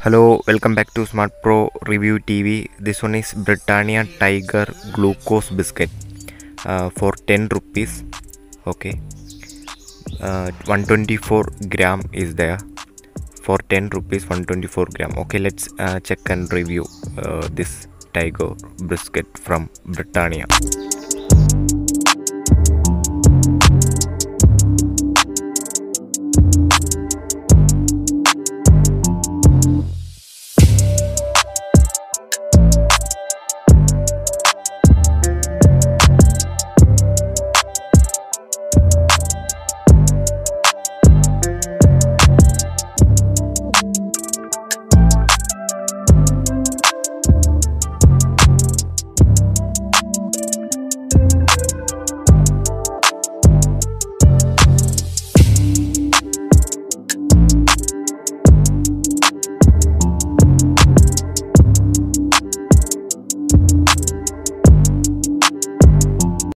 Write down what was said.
Hello, welcome back to Smart Pro Review TV. This one is Britannia Tiger Glucose Biscuit uh, for 10 rupees. Okay, uh, 124 gram is there for 10 rupees 124 gram okay let's uh, check and review uh, this tiger biscuit from britannia